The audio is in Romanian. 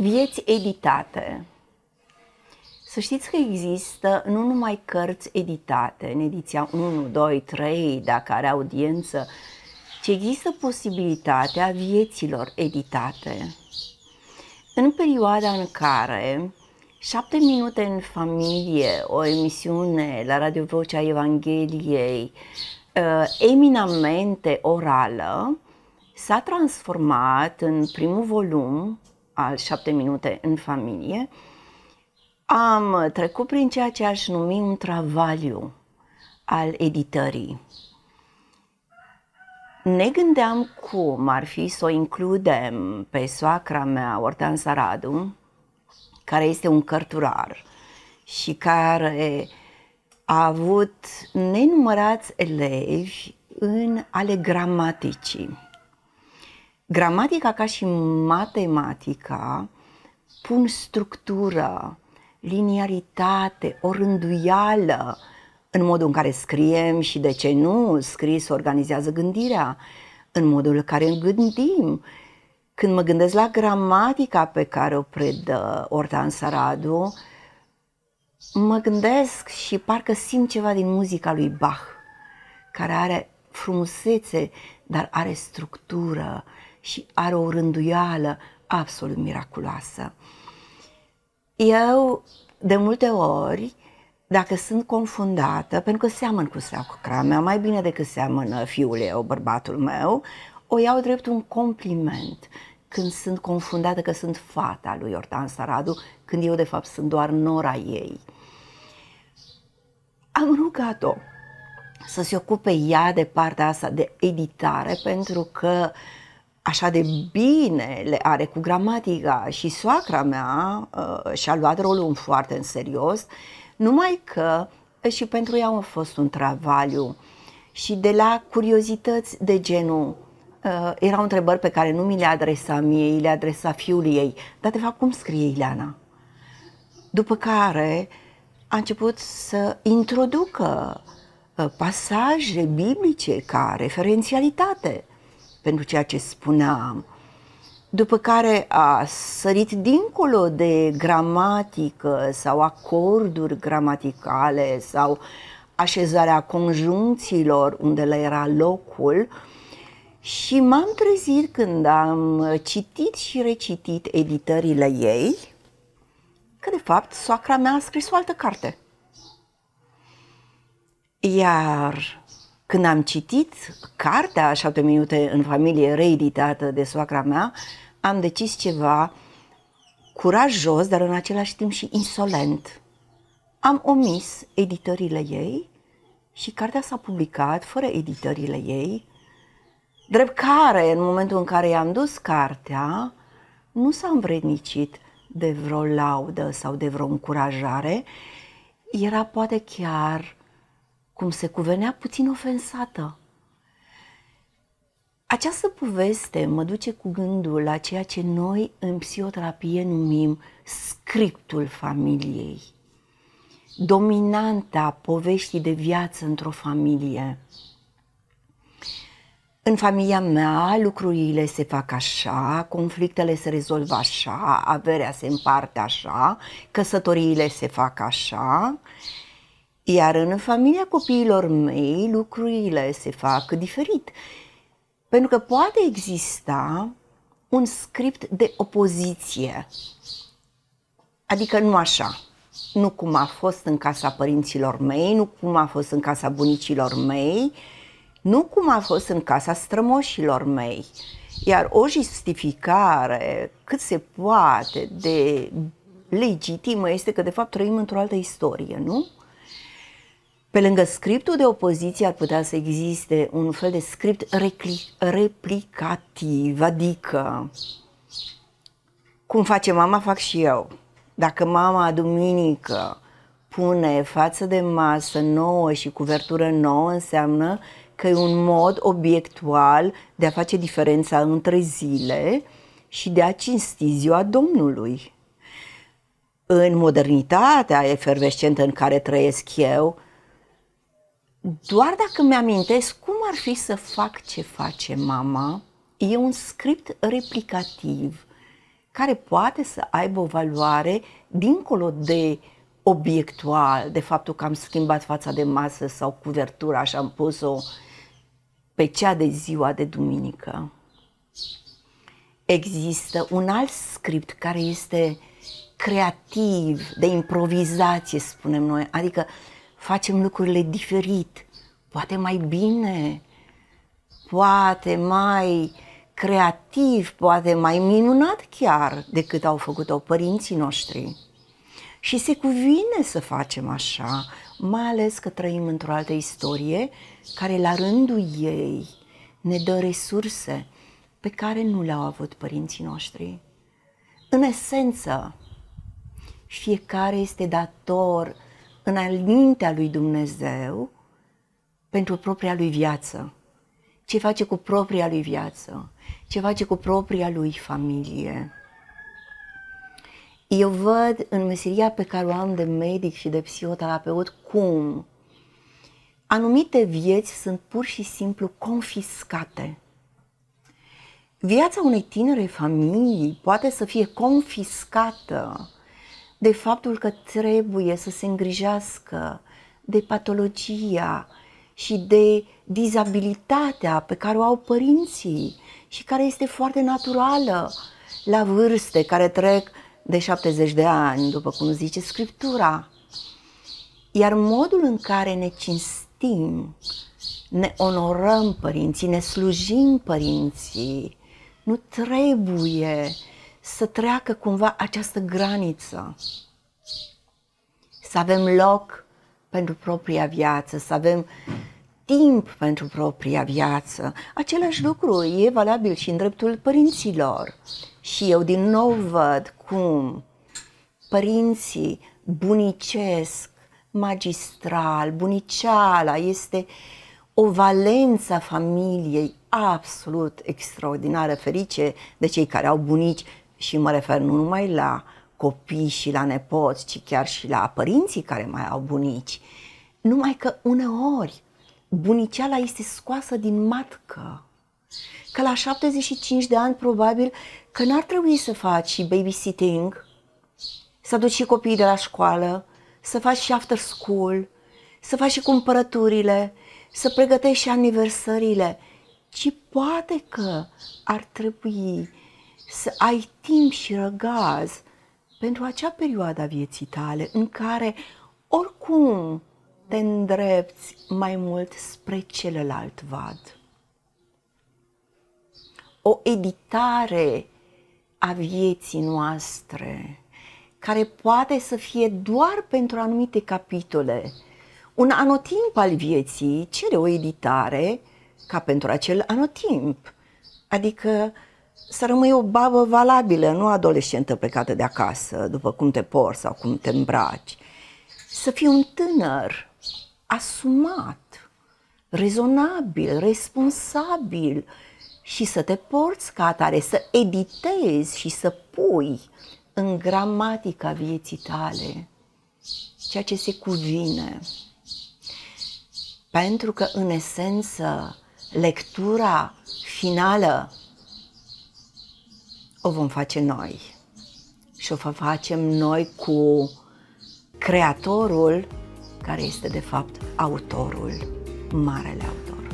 Vieți editate. Să știți că există nu numai cărți editate în ediția 1, 2, 3, dacă are audiență, ci există posibilitatea vieților editate. În perioada în care Șapte minute în familie, o emisiune la Radio Vocea Evangheliei, uh, eminamente orală, s-a transformat în primul volum al șapte minute în familie, am trecut prin ceea ce aș numi un travaliu al editării. Ne gândeam cum ar fi să o includem pe soacra mea, Ortan Saradu, care este un cărturar și care a avut nenumărați elevi în ale gramaticii. Gramatica ca și matematica pun structură, liniaritate, o rânduială în modul în care scriem și de ce nu, scris organizează gândirea, în modul în care gândim. Când mă gândesc la gramatica pe care o predă Ortan Saradu, mă gândesc și parcă simt ceva din muzica lui Bach, care are frumusețe, dar are structură și are o rânduială absolut miraculoasă. Eu, de multe ori, dacă sunt confundată, pentru că seamăn cu seacra mea, mai bine decât seamănă fiul eu, bărbatul meu, o iau drept un compliment când sunt confundată că sunt fata lui Ortan Saradu, când eu de fapt sunt doar nora ei. Am rugat-o să se ocupe ea de partea asta de editare, pentru că așa de bine le are cu gramatica. Și soacra mea uh, și-a luat rolul foarte în serios, numai că și pentru ea a fost un travaliu. Și de la curiozități de genul uh, erau întrebări pe care nu mi le adresa mie, le adresa fiului ei, dar de fapt cum scrie Ileana? După care a început să introducă uh, pasaje biblice ca referențialitate pentru ceea ce spuneam, după care a sărit dincolo de gramatică sau acorduri gramaticale sau așezarea conjuncțiilor unde le era locul și m-am trezit când am citit și recitit editările ei că de fapt soacra mea a scris o altă carte. Iar când am citit cartea Șapte minute în familie reeditată de soacra mea, am decis ceva curajos, dar în același timp și insolent. Am omis editările ei și cartea s-a publicat fără editările ei, drept care, în momentul în care i-am dus cartea, nu s-a învrednicit de vreo laudă sau de vreo încurajare, era poate chiar cum se cuvenea puțin ofensată. Această poveste mă duce cu gândul la ceea ce noi în psihoterapie numim scriptul familiei, dominanta poveștii de viață într-o familie. În familia mea lucrurile se fac așa, conflictele se rezolvă așa, averea se împarte așa, căsătoriile se fac așa iar în familia copiilor mei lucrurile se fac diferit. Pentru că poate exista un script de opoziție. Adică nu așa, nu cum a fost în casa părinților mei, nu cum a fost în casa bunicilor mei, nu cum a fost în casa strămoșilor mei. Iar o justificare cât se poate de legitimă este că de fapt trăim într-o altă istorie, nu? Pe lângă scriptul de opoziție ar putea să existe un fel de script replicativ, adică cum face mama, fac și eu. Dacă mama duminică pune față de masă nouă și cuvertură nouă, înseamnă că e un mod obiectual de a face diferența între zile și de a cinsti ziua Domnului. În modernitatea efervescentă în care trăiesc eu, doar dacă mi-amintesc cum ar fi să fac ce face mama, e un script replicativ care poate să aibă o valoare dincolo de obiectual, de faptul că am schimbat fața de masă sau cuvertura și am pus-o pe cea de ziua de duminică. Există un alt script care este creativ, de improvizație, spunem noi, adică facem lucrurile diferit, poate mai bine, poate mai creativ, poate mai minunat chiar decât au făcut-o părinții noștri. Și se cuvine să facem așa, mai ales că trăim într-o altă istorie care la rândul ei ne dă resurse pe care nu le-au avut părinții noștri. În esență, fiecare este dator înaintea lui Dumnezeu pentru propria lui viață. Ce face cu propria lui viață, ce face cu propria lui familie. Eu văd în meseria pe care o am de medic și de psihoterapeut cum anumite vieți sunt pur și simplu confiscate. Viața unei tinere familii poate să fie confiscată de faptul că trebuie să se îngrijească de patologia și de dizabilitatea pe care o au părinții și care este foarte naturală la vârste care trec de 70 de ani, după cum zice Scriptura. Iar modul în care ne cinstim, ne onorăm părinții, ne slujim părinții, nu trebuie să treacă cumva această graniță. Să avem loc pentru propria viață, să avem timp pentru propria viață. Același lucru e valabil și în dreptul părinților. Și eu din nou văd cum părinții bunicesc, magistral, buniceala este o valență a familiei absolut extraordinară, ferice de cei care au bunici și mă refer nu numai la copii și la nepoți, ci chiar și la părinții care mai au bunici. Numai că uneori buniceala este scoasă din matcă. Că la 75 de ani probabil că n-ar trebui să faci și babysitting, să aduci și copiii de la școală, să faci și after school, să faci și cumpărăturile, să pregătești și aniversările, ci poate că ar trebui să ai timp și răgaz pentru acea perioadă a vieții tale în care oricum te îndrepți mai mult spre celălalt vad. O editare a vieții noastre, care poate să fie doar pentru anumite capitole. Un anotimp al vieții cere o editare ca pentru acel anotimp. Adică să rămâi o babă valabilă, nu adolescentă plecată de acasă, după cum te porți sau cum te îmbraci. Să fii un tânăr asumat, rezonabil, responsabil și să te porți ca atare, să editezi și să pui în gramatica vieții tale ceea ce se cuvine. Pentru că, în esență, lectura finală o vom face noi. Și o facem noi cu creatorul care este de fapt autorul, marele autor.